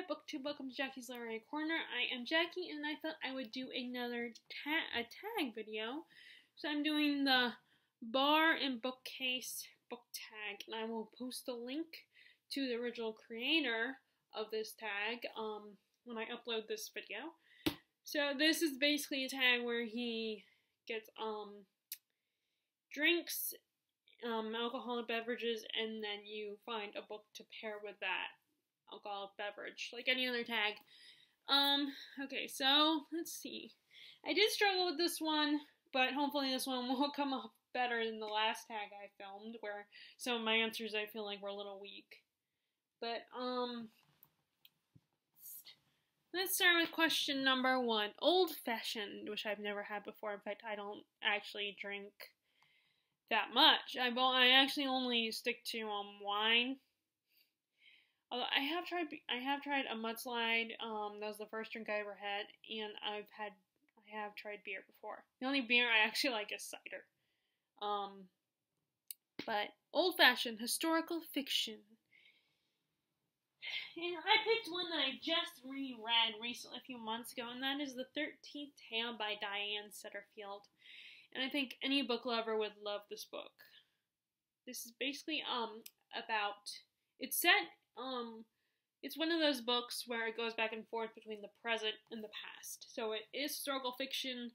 Hi, BookTube. Welcome to Jackie's Literary Corner. I am Jackie, and I thought I would do another ta a tag video. So I'm doing the bar and bookcase book tag, and I will post a link to the original creator of this tag um, when I upload this video. So this is basically a tag where he gets um, drinks, um, alcoholic beverages, and then you find a book to pair with that alcoholic beverage, like any other tag. Um, okay, so let's see. I did struggle with this one, but hopefully this one will come up better than the last tag I filmed, where some of my answers I feel like were a little weak. But, um, let's start with question number one. Old fashioned, which I've never had before. In fact, I don't actually drink that much. I, I actually only stick to, um, wine Although I have tried, I have tried a mudslide. Um, that was the first drink I ever had, and I've had, I have tried beer before. The only beer I actually like is cider. Um, but old fashioned historical fiction. And I picked one that I just reread recently, a few months ago, and that is The Thirteenth Tale by Diane Setterfield. And I think any book lover would love this book. This is basically um about it's set um it's one of those books where it goes back and forth between the present and the past. So it is historical fiction,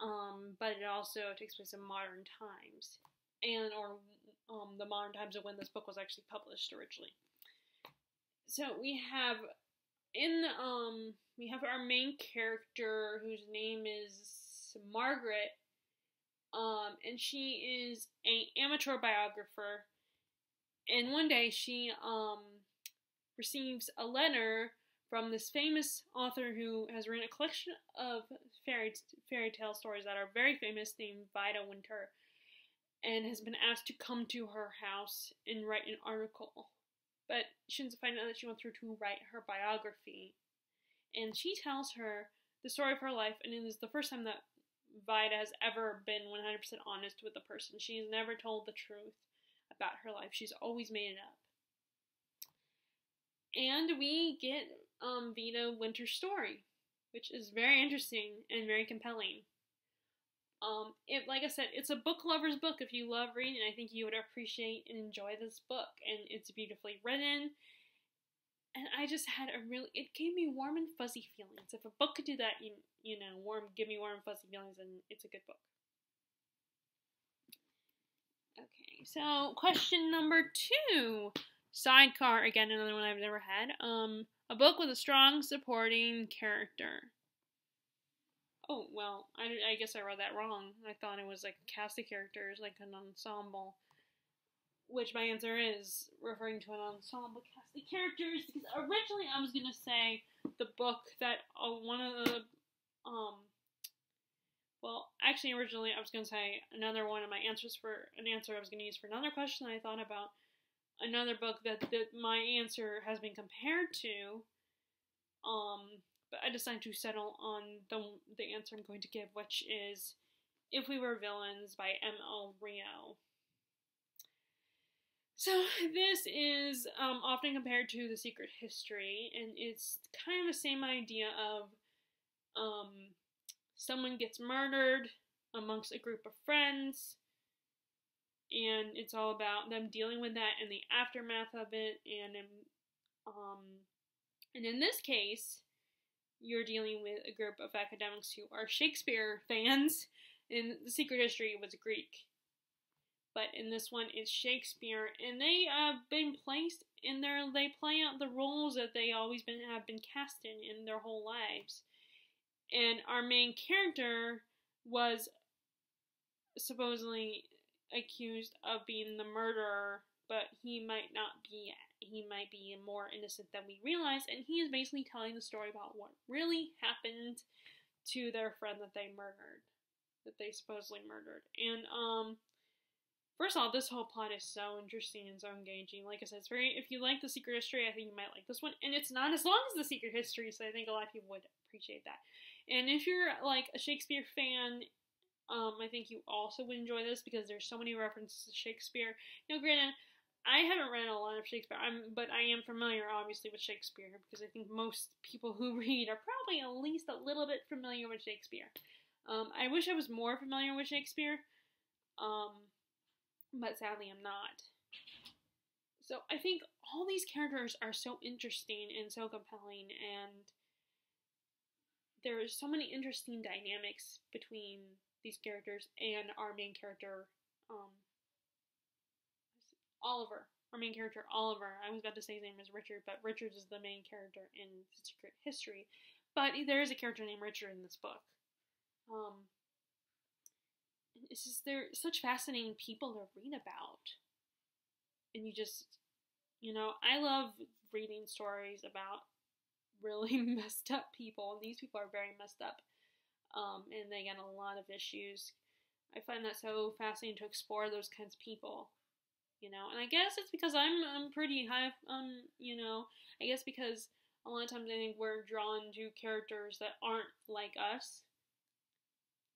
um, but it also takes place in modern times, and or um, the modern times of when this book was actually published originally. So we have in um we have our main character whose name is Margaret, um, and she is a amateur biographer and one day she um, receives a letter from this famous author who has written a collection of fairy fairy tale stories that are very famous, named Vida Winter, and has been asked to come to her house and write an article. But she ends up finding out that she wants her to write her biography, and she tells her the story of her life, and it is the first time that Vida has ever been 100% honest with a person. She has never told the truth about her life. She's always made it up. And we get um, Vida Winter's story, which is very interesting and very compelling. Um, it, like I said, it's a book lover's book. If you love reading, I think you would appreciate and enjoy this book. And it's beautifully written. And I just had a really, it gave me warm and fuzzy feelings. If a book could do that, you, you know, warm, give me warm, fuzzy feelings, and it's a good book. Okay, so question number two. Sidecar, again, another one I've never had. Um, a book with a strong supporting character. Oh, well, I, I guess I read that wrong. I thought it was like cast of characters, like an ensemble. Which my answer is referring to an ensemble cast of characters. Because originally I was going to say the book that uh, one of the um, well, actually, originally I was going to say another one of my answers for an answer I was going to use for another question I thought about another book that, that my answer has been compared to. Um, but I decided to settle on the the answer I'm going to give, which is "If We Were Villains" by M.L. Rio. So this is um, often compared to The Secret History, and it's kind of the same idea of um, someone gets murdered amongst a group of friends and it's all about them dealing with that and the aftermath of it and um and in this case you're dealing with a group of academics who are Shakespeare fans in the secret history was Greek. But in this one it's Shakespeare and they have been placed in there they play out the roles that they always been have been cast in in their whole lives and our main character was supposedly accused of being the murderer, but he might not be. He might be more innocent than we realize, and he is basically telling the story about what really happened to their friend that they murdered, that they supposedly murdered. And um, first of all, this whole plot is so interesting and so engaging. Like I said, it's very. If you like the Secret History, I think you might like this one, and it's not as long as the Secret History, so I think a lot of people would appreciate that. And if you're like a Shakespeare fan, um, I think you also would enjoy this because there's so many references to Shakespeare. Now, granted, I haven't read a lot of Shakespeare, I'm, but I am familiar, obviously, with Shakespeare because I think most people who read are probably at least a little bit familiar with Shakespeare. Um, I wish I was more familiar with Shakespeare, um, but sadly, I'm not. So I think all these characters are so interesting and so compelling, and there are so many interesting dynamics between these characters and our main character, um, Oliver. Our main character, Oliver. I was about to say his name is Richard, but Richard is the main character in Secret History. But there is a character named Richard in this book. Um, it's just they're such fascinating people to read about, and you just, you know, I love reading stories about really messed up people, and these people are very messed up, um, and they get a lot of issues. I find that so fascinating to explore those kinds of people you know. And I guess it's because I'm I'm pretty high um you know, I guess because a lot of times I think we're drawn to characters that aren't like us.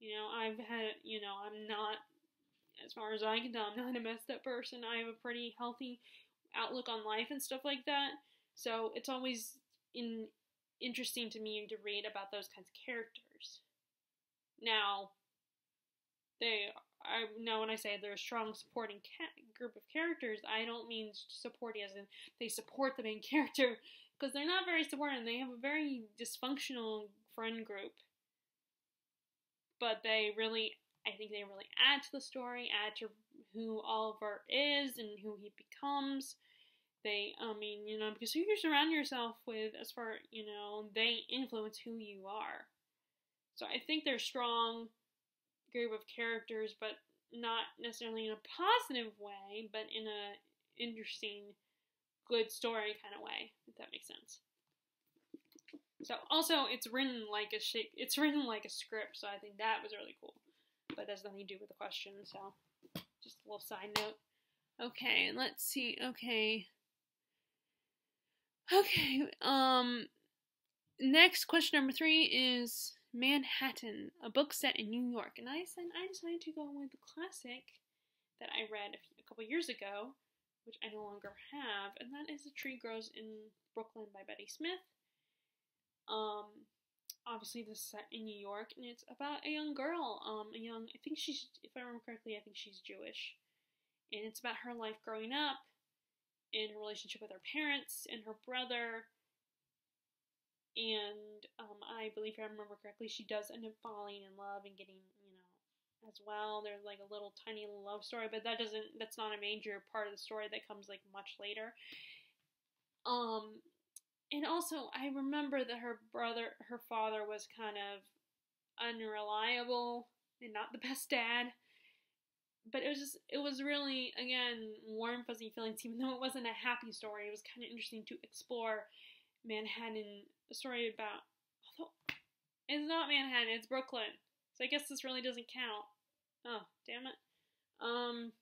You know, I've had you know, I'm not as far as I can tell, I'm not a messed up person. I have a pretty healthy outlook on life and stuff like that. So it's always in interesting to me to read about those kinds of characters. Now, they I know when I say they're a strong supporting ca- group of characters, I don't mean supporting as in they support the main character because they're not very supportive. They have a very dysfunctional friend group, but they really, I think they really add to the story, add to who Oliver is and who he becomes. They, I mean, you know, because who you surround yourself with, as far you know, they influence who you are. So I think they're strong group of characters, but not necessarily in a positive way, but in a interesting, good story kind of way, if that makes sense. So also, it's written like a shape. It's written like a script, so I think that was really cool. But that's nothing to do with the question. So, just a little side note. Okay, let's see. Okay. Okay. Um. Next question number three is Manhattan, a book set in New York. And I said I decided to go with the classic that I read a, few, a couple years ago, which I no longer have, and that is A Tree Grows in Brooklyn by Betty Smith. Um, obviously this is set in New York, and it's about a young girl. Um, a young, I think she's, if I remember correctly, I think she's Jewish, and it's about her life growing up, and her relationship with her parents and her brother, and um, I believe if I remember correctly, she does end up falling in love and getting, you know, as well. There's like a little tiny love story, but that doesn't, that's not a major part of the story that comes like much later. Um, and also, I remember that her brother, her father was kind of unreliable and not the best dad. But it was just, it was really, again, warm, fuzzy feelings, even though it wasn't a happy story. It was kind of interesting to explore Manhattan a story about. Although it's not Manhattan, it's Brooklyn. So I guess this really doesn't count. Oh, damn it. Um.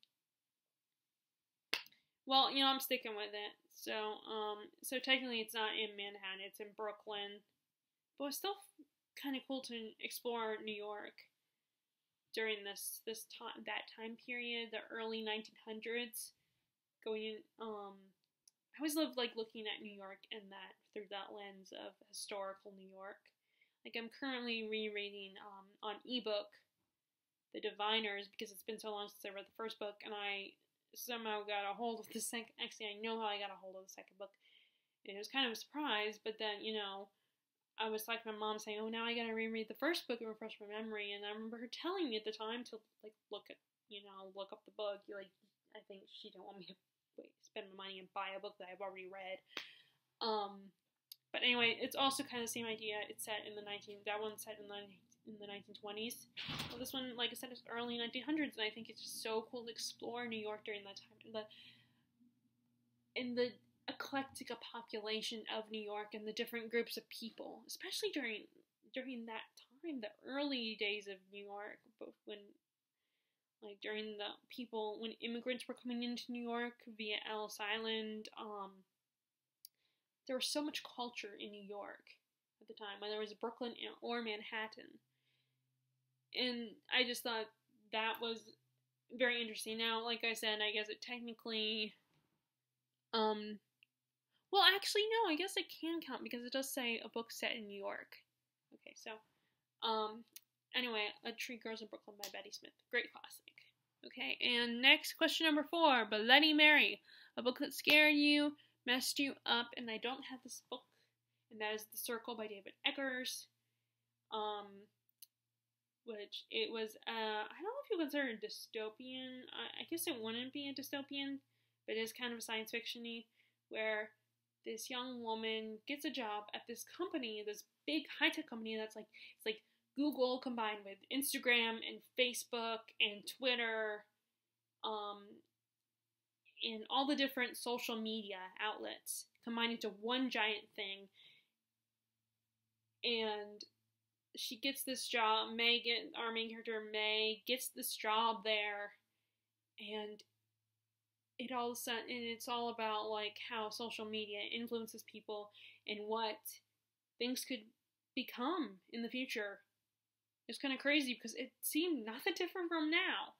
Well, you know, I'm sticking with it. So, um, so technically, it's not in Manhattan; it's in Brooklyn. But it's still kind of cool to explore New York during this this time that time period, the early 1900s, going um I always love like looking at New York and that through that lens of historical New York. Like I'm currently rereading um, on ebook The Diviners because it's been so long since I read the first book, and I somehow got a hold of the second. Actually, I know how I got a hold of the second book. And It was kind of a surprise, but then you know, I was like my mom saying, "Oh, now I gotta reread the first book and refresh my memory." And I remember her telling me at the time to like look at, you know, look up the book. You're Like I think she didn't want me to wait, spend my money and buy a book that I've already read. Um, but anyway, it's also kind of the same idea. It's set in the 19 that one's set in the in the 1920s. Well, this one, like I said, is early 1900s, and I think it's just so cool to explore New York during that time. The in the eclectic a population of New York and the different groups of people, especially during during that time, the early days of New York, both when like during the people when immigrants were coming into New York via Ellis Island. Um, there was so much culture in New York at the time, whether it was Brooklyn or Manhattan, and I just thought that was very interesting. Now, like I said, I guess it technically Um, well, actually, no, I guess it can count because it does say a book set in New York. Okay, so, um, anyway, A Tree Grows in Brooklyn by Betty Smith. Great classic. Okay, and next question number four Bloody Mary, a book that scared you, messed you up, and I don't have this book, and that is The Circle by David Eggers. Um, which it was, uh, I don't know if you consider it dystopian. I, I guess it wouldn't be a dystopian, but it is kind of science fictiony, where this young woman gets a job at this company, this big high tech company that's like it's like Google combined with Instagram and Facebook and Twitter, um, and all the different social media outlets combined into one giant thing. And she gets this job. May get our main character May gets this job there, and it all sudden, and it's all about like how social media influences people and what things could become in the future. It's kind of crazy because it seemed not that different from now.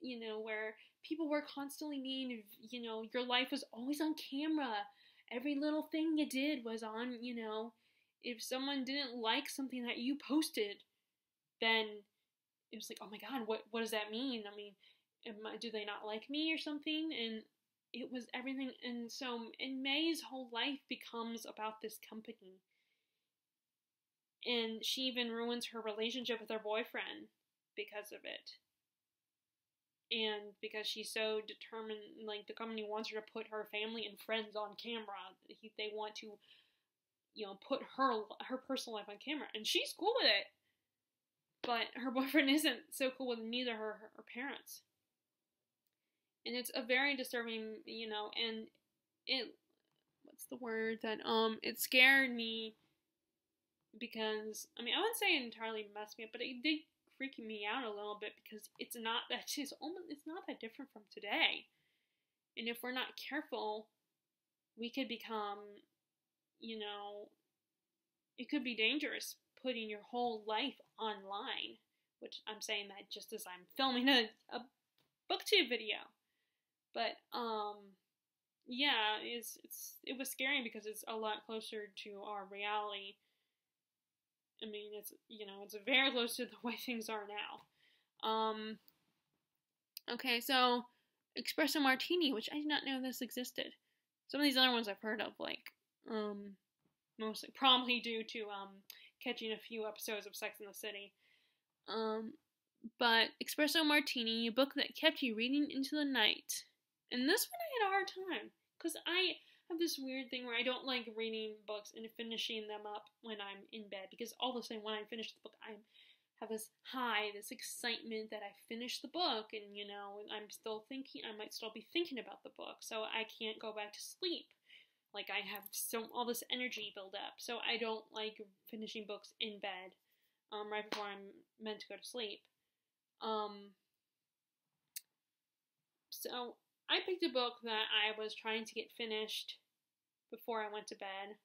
You know, where people were constantly being, you know, your life was always on camera. Every little thing you did was on, you know, if someone didn't like something that you posted, then it was like, oh my god, what what does that mean? I mean, I, do they not like me or something? And it was everything. And so, in May's whole life becomes about this company. And she even ruins her relationship with her boyfriend because of it. And because she's so determined, like the company wants her to put her family and friends on camera. They want to, you know, put her her personal life on camera, and she's cool with it. But her boyfriend isn't so cool with neither her her parents and it's a very disturbing, you know, and it what's the word that um it scared me because I mean I wouldn't say it entirely messed me up, but it did freak me out a little bit because it's not that it's almost it's not that different from today. And if we're not careful, we could become, you know, it could be dangerous putting your whole life online, which I'm saying that just as I'm filming a, a booktube video. But um, yeah, it's it's it was scary because it's a lot closer to our reality. I mean, it's you know, it's very close to the way things are now. Um, okay, so espresso martini, which I did not know this existed. Some of these other ones I've heard of, like um, mostly probably due to um catching a few episodes of Sex in the City. Um, but Espresso Martini, a book that kept you reading into the night. And this one I had a hard time because I have this weird thing where I don't like reading books and finishing them up when I'm in bed because all of a sudden when I finish the book I have this high, this excitement that I finished the book and you know I'm still thinking I might still be thinking about the book so I can't go back to sleep. Like I have so all this energy build up so I don't like finishing books in bed um, right before I'm meant to go to sleep. Um, so I picked a book that I was trying to get finished before I went to bed.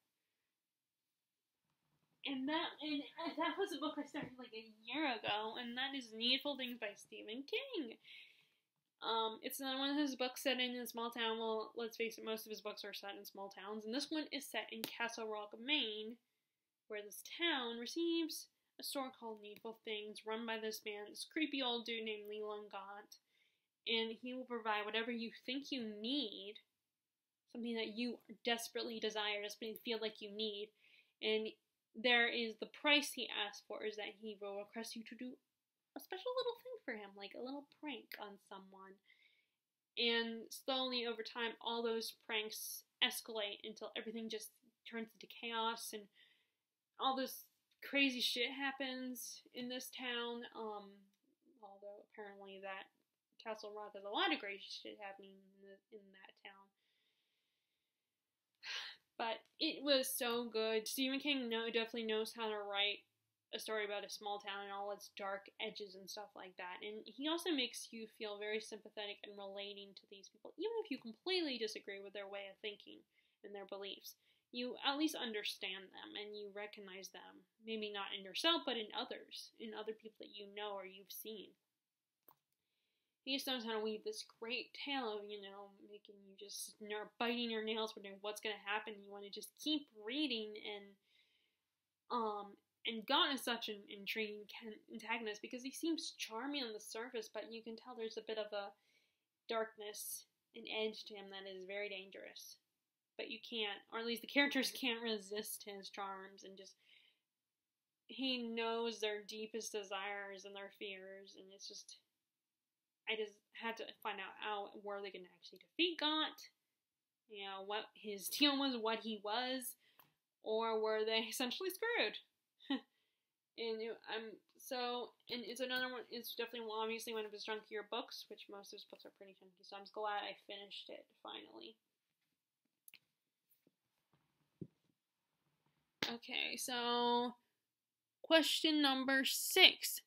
And that and that was a book I started like a year ago, and that is Needful Things by Stephen King. Um, it's another one of his books set in a small town. Well, let's face it, most of his books are set in small towns, and this one is set in Castle Rock, Maine, where this town receives a store called Needful Things, run by this man, this creepy old dude named Leland Gaunt and he will provide whatever you think you need, something that you desperately desire, desperately feel like you need, and there is the price he asks for is that he will request you to do a special little thing for him, like a little prank on someone. And slowly over time, all those pranks escalate until everything just turns into chaos and all this crazy shit happens in this town. Um, although apparently that Castle Rock has a lot of great shit happening in, the, in that town. But it was so good. Stephen King know, definitely knows how to write a story about a small town and all its dark edges and stuff like that. And he also makes you feel very sympathetic and relating to these people, even if you completely disagree with their way of thinking and their beliefs. You at least understand them and you recognize them. Maybe not in yourself, but in others, in other people that you know or you've seen. He just knows how to weave this great tale of, you know, making you just know, biting your nails, wondering what's going to happen. You want to just keep reading and, um, and Gaunt is such an intriguing antagonist because he seems charming on the surface, but you can tell there's a bit of a darkness, an edge to him that is very dangerous. But you can't, or at least the characters can't resist his charms and just. He knows their deepest desires and their fears, and it's just I just had to find out how were they going to actually defeat Gaunt, you know, what his deal was, what he was, or were they essentially screwed? and I'm so, and it's another one. It's definitely obviously one of his chunkier books, which most of his books are pretty chunky. So I'm just glad I finished it finally. Okay, so question number six.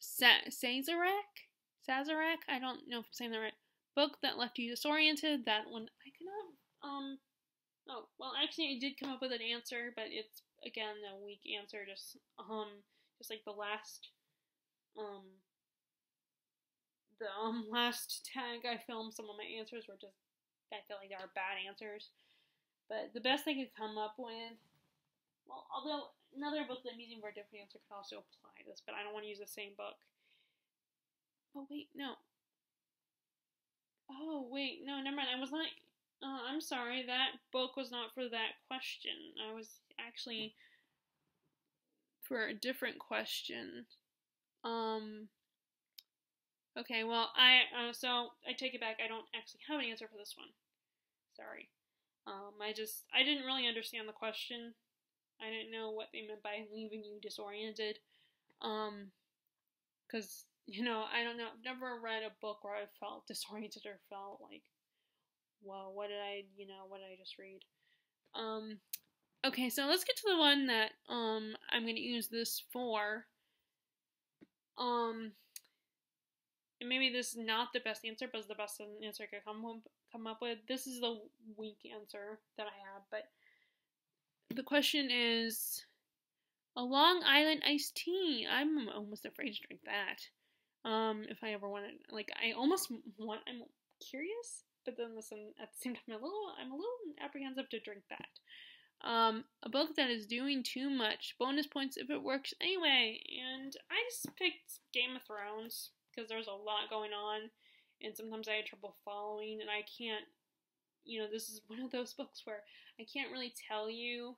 Sazerac? Sazerac? I don't know if I'm saying that right. Book that left you disoriented. That one I cannot. Um. Oh well, actually, I did come up with an answer, but it's again a weak answer. Just um, just like the last um. The um last tag I filmed, some of my answers were just I feel like they are bad answers. But the best I could come up with, well, although another book that I'm using for a different answer could also apply this, but I don't want to use the same book. Oh wait, no. Oh wait, no, never mind. I was not. Uh, I'm sorry. That book was not for that question. I was actually for a different question. Um. Okay, well, I uh, so I take it back. I don't actually have an answer for this one. Sorry. Um, I just I didn't really understand the question. I didn't know what they meant by leaving you disoriented. Um, because you know, I don't know. I've never read a book where I felt disoriented or felt like, well, what did I, you know, what did I just read? Um, okay, so let's get to the one that um I'm going to use this for. Um, and maybe this is not the best answer, but it's the best answer I could come come up with. This is the weak answer that I have, but the question is a Long Island iced tea. I'm almost afraid to drink that. Um, if I ever want wanted, like, I almost want. I'm curious, but then listen, at the same time, I'm a little, I'm a little apprehensive to drink that. Um, a book that is doing too much. Bonus points if it works anyway. And I just picked Game of Thrones because there's a lot going on, and sometimes I had trouble following, and I can't. You know, this is one of those books where I can't really tell you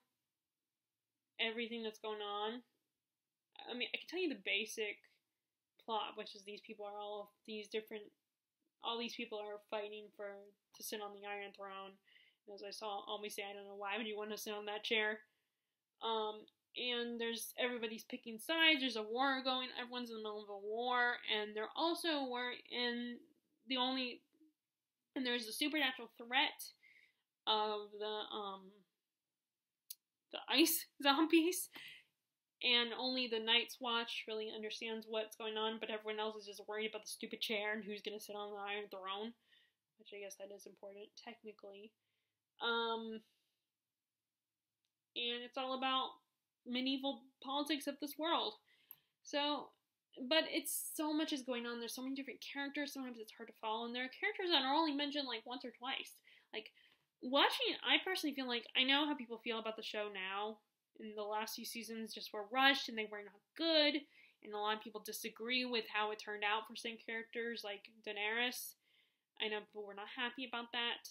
everything that's going on. I mean, I can tell you the basic plot, which is these people are all these different, all these people are fighting for to sit on the Iron Throne. And as I saw always say, I don't know why would you want to sit on that chair. Um, and there's everybody's picking sides. There's a war going. Everyone's in the middle of a war, and they're also war in the only, and there's a supernatural threat of the um the ice zombies and only the Night's Watch really understands what's going on, but everyone else is just worried about the stupid chair and who's gonna sit on the Iron Throne, which I guess that is important technically. Um, and it's all about medieval politics of this world. So, but it's so much is going on. There's so many different characters. Sometimes it's hard to follow, and there are characters that are only mentioned like once or twice. Like watching, I personally feel like I know how people feel about the show now in the last few seasons just were rushed and they were not good. And a lot of people disagree with how it turned out for some characters like Daenerys. I know people were not happy about that.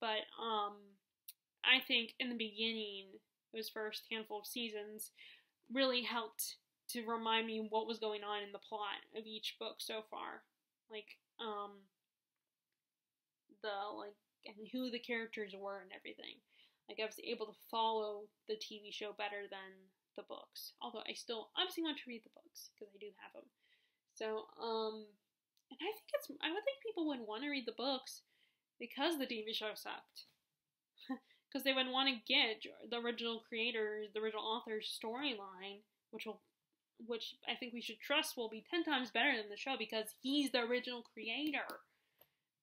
But um I think in the beginning, those first handful of seasons really helped to remind me what was going on in the plot of each book so far. Like, um the like and who the characters were and everything. Like I was able to follow the TV show better than the books. Although I still obviously want to read the books because I do have them. So, um, and I think it's I would think people would want to read the books because the TV show sucked. Because they would want to get the original creator, the original author's storyline, which will, which I think we should trust will be ten times better than the show because he's the original creator.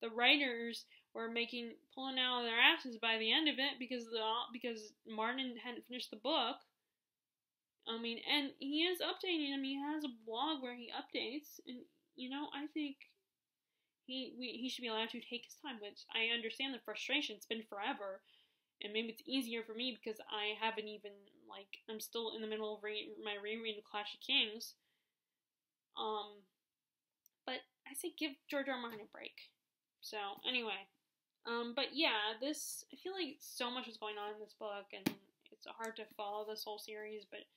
The writers were making pulling out of their asses by the end of it because the because Martin hadn't finished the book. I mean, and he is updating them. He has a blog where he updates, and you know, I think he we, he should be allowed to take his time. Which I understand the frustration. It's been forever, and maybe it's easier for me because I haven't even like I'm still in the middle of re- my reread of Clash of Kings. Um, but I say give George R. R. Martin a break. So anyway, um, but yeah, this I feel like so much is going on in this book, and it's hard to follow this whole series. But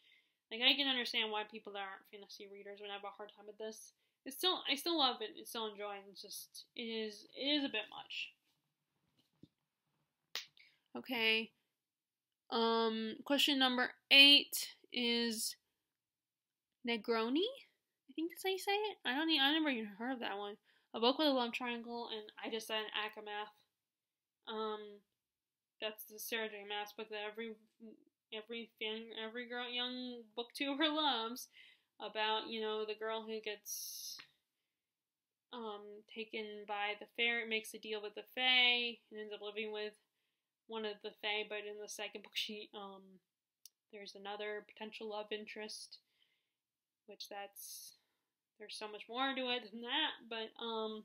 like I can understand why people that aren't fantasy readers would have a hard time with this. It's still I still love it. It's still enjoying. It's just it is it is a bit much. Okay. Um, question number eight is Negroni. I think that's how you say it. I don't. Even, I never even heard of that one. A book with a love triangle, and I just said ACOMAF. Um, that's the Sarah J. Maas book that every every fan, every girl, young booktuber loves about you know the girl who gets um taken by the fair, makes a deal with the Fae, and ends up living with one of the Fae. But in the second book, she um there's another potential love interest, which that's there's so much more to it than that. But um,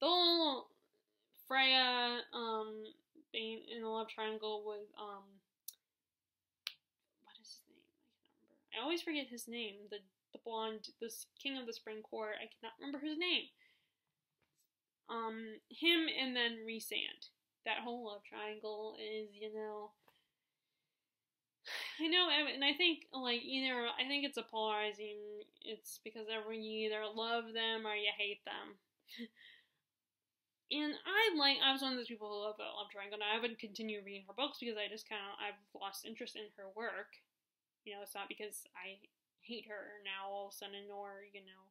the whole Feyre um being in a love triangle with um what is his name? I can't remember. I always forget his name. The the blonde, the king of the spring court. I cannot remember his name. Um, him and then Rhysand. That whole love triangle is, you know. I know, and I think like either I think it's a polarizing. It's because everyone you either love them or you hate them. And I like I was one of those people who love Love Triangle, and I would continue reading her books because I just kind of I've lost interest in her work. You know, it's not because I hate her now all of a sudden, or you know,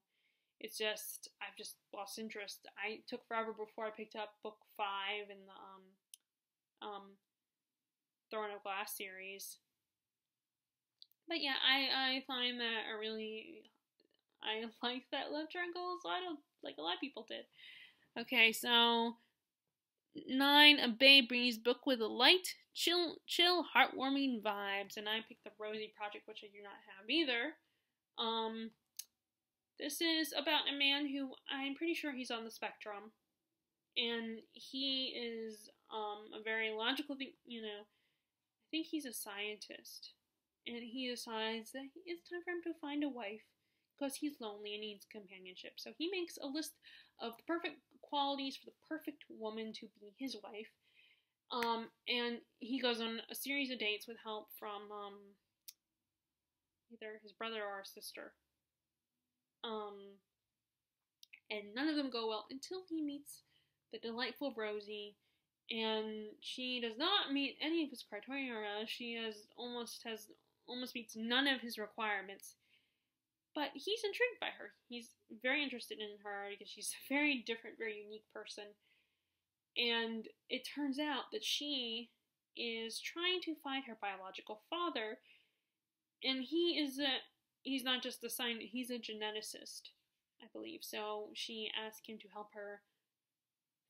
it's just I've just lost interest. I took forever before I picked up book five in the um Throne of Glass series. But yeah, I I find that I really I like that love triangle, so I don't like a lot of people did. Okay, so nine, a Breeze book with a light, chill, chill, heartwarming vibes, and I picked the Rosie Project, which I do not have either. Um, this is about a man who I'm pretty sure he's on the spectrum, and he is um a very logical thing. You know, I think he's a scientist, and he decides that it's time for him to find a wife because he's lonely and needs companionship. So he makes a list of the perfect qualities for the perfect woman to be his wife. Um, and he goes on a series of dates with help from um, either his brother or his sister. Um, and none of them go well until he meets the delightful Rosie, and she does not meet any of his criteria. She has almost has almost meets none of his requirements. But he's intrigued by her. He's very interested in her because she's a very different, very unique person. And it turns out that she is trying to find her biological father, and he is a he's not just a sign he's a geneticist, I believe. So she asked him to help her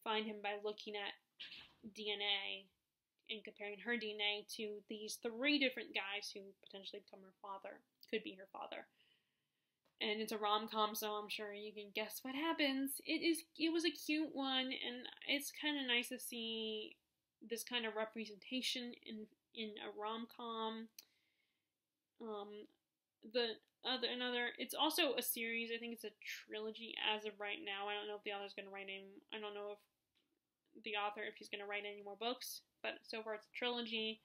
find him by looking at DNA and comparing her DNA to these three different guys who potentially become her father, could be her father and it's a rom com, so I'm sure you can guess what happens. It is it was a cute one, and it's kind of nice to see this kind of representation in in a rom com. Um, the other another, it's also a series. I think it's a trilogy as of right now. I don't know if the author's gonna write any. I don't know if the author if he's gonna write any more books, but so far it's a trilogy.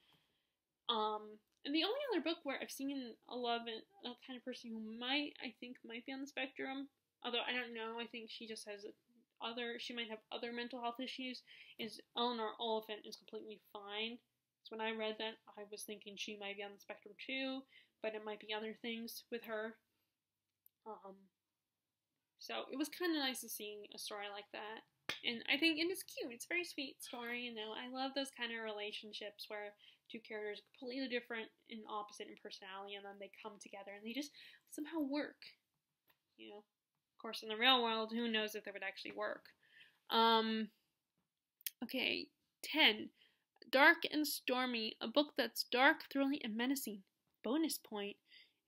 Um, and the only other book where I've seen a love a kind of person who might, I think, might be on the spectrum, although I don't know, I think she just has other, she might have other mental health issues, is Eleanor Oliphant is completely fine. So when I read that, I was thinking she might be on the spectrum too, but it might be other things with her. Um, so it was kind of nice to see a story like that. And I think it is cute. It's a very sweet story, you know. I love those kind of relationships where two characters are completely different and opposite in personality and then they come together and they just somehow work you know of course in the real world who knows if they would actually work um okay 10 dark and stormy a book that's dark thrilling and menacing bonus point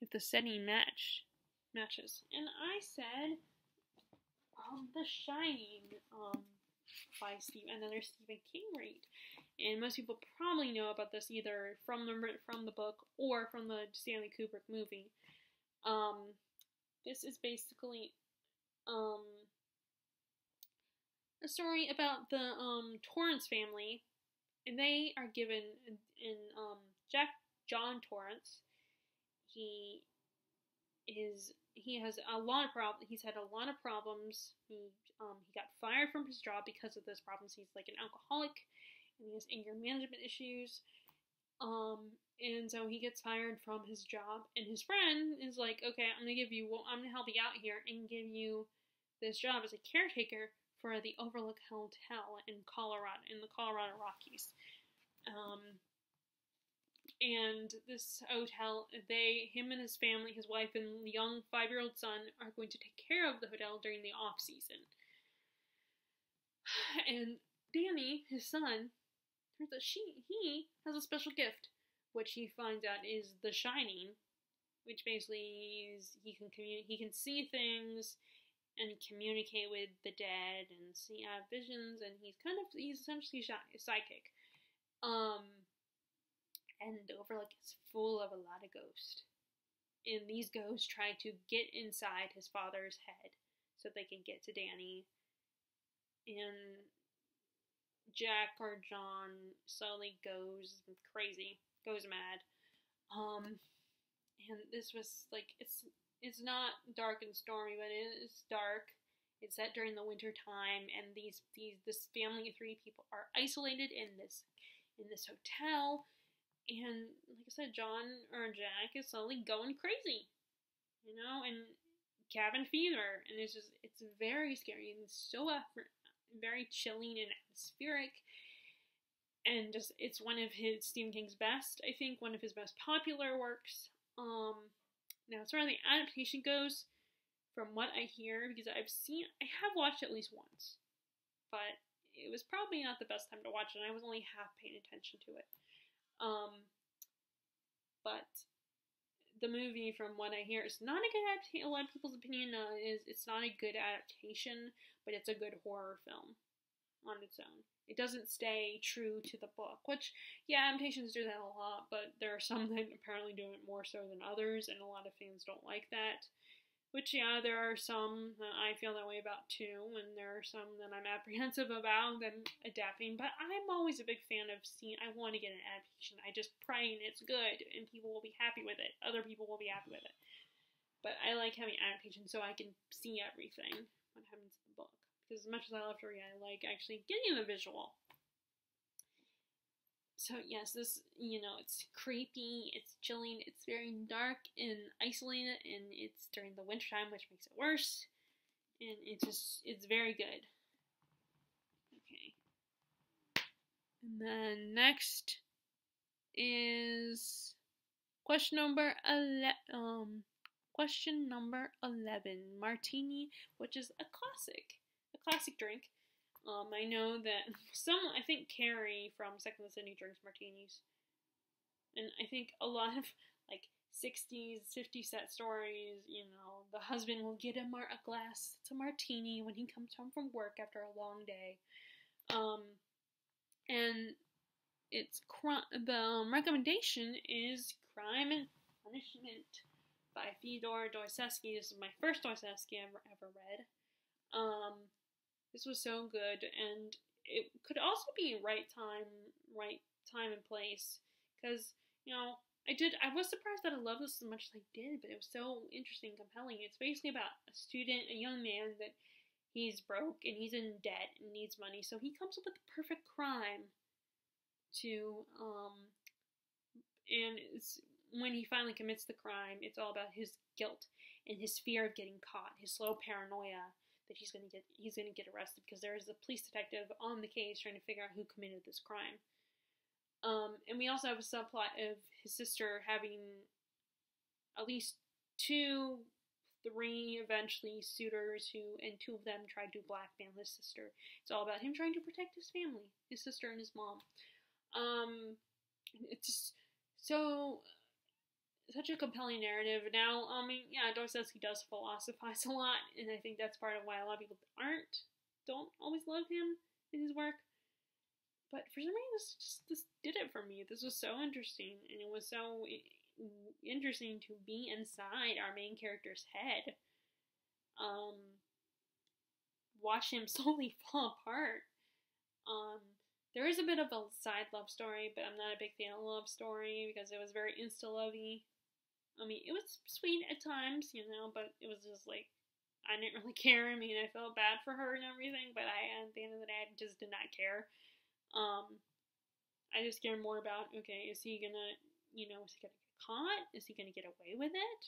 if the setting match matches and i said um, The Shining, um, by Steve, another Stephen King read. And most people probably know about this either from the from the book or from the Stanley Kubrick movie. Um, this is basically um, a story about the um, Torrance family, and they are given in, in um, Jack John Torrance. He is he has a lot of problems. He's had a lot of problems. He um, he got fired from his job because of those problems. He's like an alcoholic and he has anger management issues. Um, and so he gets fired from his job, and his friend is like, "Okay, I'm gonna give you, well, I'm gonna help you out here and give you this job as a caretaker for the Overlook Hotel in Colorado, in the Colorado Rockies." Um, and this hotel, they, him and his family, his wife and young five-year-old son, are going to take care of the hotel during the off season. And Danny, his son, turns out she he has a special gift, which he finds out is the Shining, which basically is he can communicate, he can see things and communicate with the dead and see have visions, and he's kind of he's essentially a psychic. Um, and Overlook is full of a lot of ghosts. And these ghosts try to get inside his father's head so they can get to Danny. And Jack or John slowly goes crazy, goes mad. Um, and this was like it's it's not dark and stormy, but it is dark. It's set during the winter time, and these these this family of three people are isolated in this in this hotel. And like I said, John or Jack is slowly going crazy, you know, and cabin fever, and it's just it's very scary and so very chilling and atmospheric. And just it's one of his Stephen King's best, I think, one of his most popular works. Um, now as far as the adaptation goes, from what I hear, because I've seen, I have watched at least once, but it was probably not the best time to watch it. And I was only half paying attention to it. Um, but the movie, from what I hear, is not a good adaptation. A lot of people's opinion uh, is it's not a good adaptation, but it's a good horror film on its own. It doesn't stay true to the book, which, yeah, adaptations do that a lot, but there are some that apparently do it more so than others, and a lot of fans don't like that. Which, yeah, there are some that I feel that way about too, and there are some that I'm apprehensive about them adapting. But I'm always a big fan of seeing. I want to get an adaptation. I just pray it's good, and people will be happy with it. Other people will be happy with it. But I like having adaptation so I can see everything what happens in the book. Because as much as I love to read, I like actually getting the visual so yes, this you know it's creepy, it's chilling, it's very dark and isolated, and it's during the wintertime, which makes it worse. And it's just it's very good. Okay. And then next is question number ele- um question number 11 martini which is a classic a classic drink um, I know that some, I think Carrie from Sex and the City drinks martinis. And I think a lot of like 60s, 50 set stories, you know, the husband will get a, mar- a glass, it's a martini when he comes home from work after a long day. Um, and it's cr- the um, recommendation is Crime and Punishment by Fyodor Dostoevsky. This is my first Dostoevsky I've ever, ever read. Um, this was so good, and it could also be right time, right time and place, because you know I did. I was surprised that I loved this as much as I did, but it was so interesting, and compelling. It's basically about a student, a young man that he's broke and he's in debt and needs money, so he comes up with the perfect crime to um and it's when he finally commits the crime, it's all about his guilt and his fear of getting caught, his slow paranoia, that he's going to get he's going to get arrested because there is a police detective on the case trying to figure out who committed this crime. Um, and we also have a subplot of his sister having at least two, three eventually suitors who, and two of them tried to blackmail his sister. It's all about him trying to protect his family, his sister and his mom. Um, it's just so such a compelling narrative. Now, I mean, yeah, Dostoevsky does philosophize a lot, and I think that's part of why a lot of people aren't don't always love him in his work. But for some reason, this just this did it for me. This was so interesting, and it was so interesting to be inside our main character's head. Um, watch him slowly fall apart. Um, there is a bit of a side love story, but I'm not a big fan of love story because it was very insta lovey. I mean, it was sweet at times, you know, but it was just like I didn't really care. I mean, I felt bad for her and everything, but I at the end of the day, I just did not care. Um, I just care more about okay, is he gonna, you know, is he gonna get caught? Is he gonna get away with it?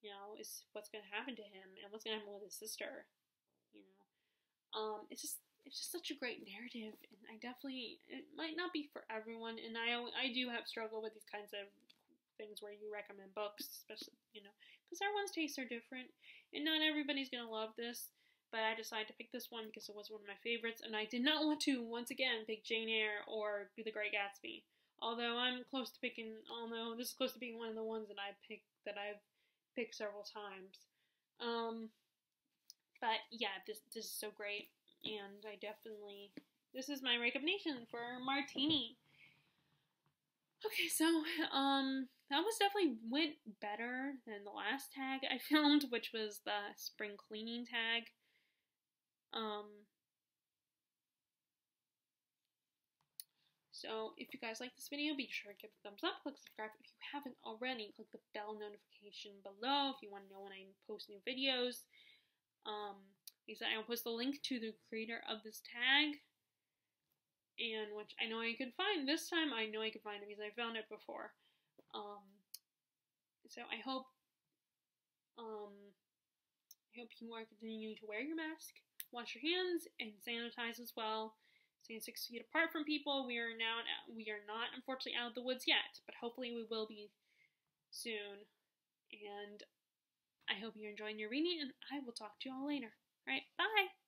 You know, is what's gonna happen to him and what's gonna happen with his sister? You know, um, it's just it's just such a great narrative, and I definitely it might not be for everyone, and I I do have struggle with these kinds of things where you recommend books, especially you know, because everyone's tastes are different, and not everybody's gonna love this but I decided to pick this one because it was one of my favorites, and I did not want to once again pick Jane Eyre or The Great Gatsby. Although I'm close to picking, although this is close to being one of the ones that I picked that I've picked several times. Um, but yeah, this this is so great, and I definitely this is my recommendation for Martini. Okay, so um, that was definitely went better than the last tag I filmed, which was the spring cleaning tag. Um, so if you guys like this video, be sure to give it a thumbs up, click subscribe if you haven't already, click the bell notification below if you want to know when I post new videos. Um, like I said, I'll post the link to the creator of this tag, and which I know I could find this time. I know I could find it because I found it before. Um, so I hope, um, I hope you are continuing to wear your mask wash your hands and sanitize as well. Staying six feet apart from people. We are now we are not unfortunately out of the woods yet, but hopefully we will be soon. And I hope you're enjoying your reading, and I will talk to you all later. All right, bye.